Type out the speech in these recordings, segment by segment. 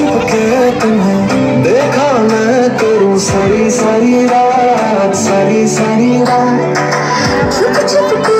छुपके तुम्हें देखा मैं करूँ सारी सारी रात सारी सारी रात। छुप छुप के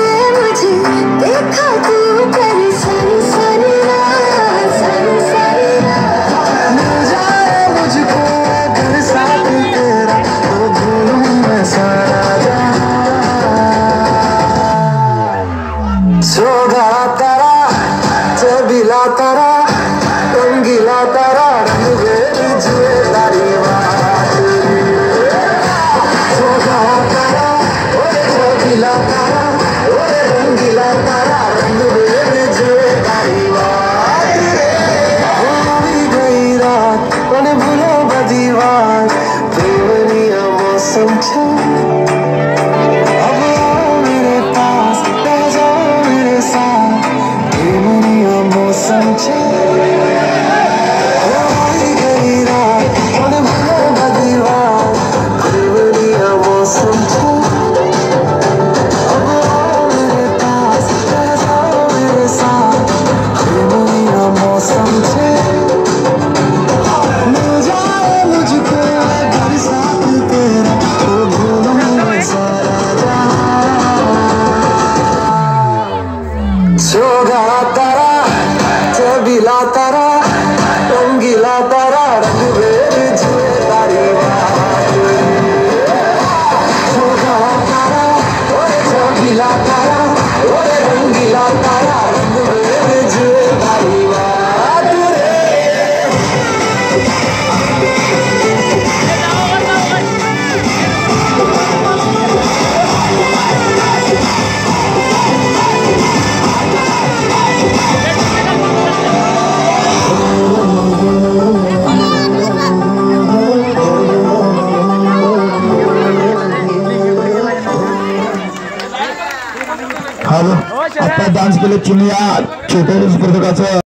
तारा चबिला तारा हा आता डान्स केले चुनिया छोट्या स्पर्धकाचं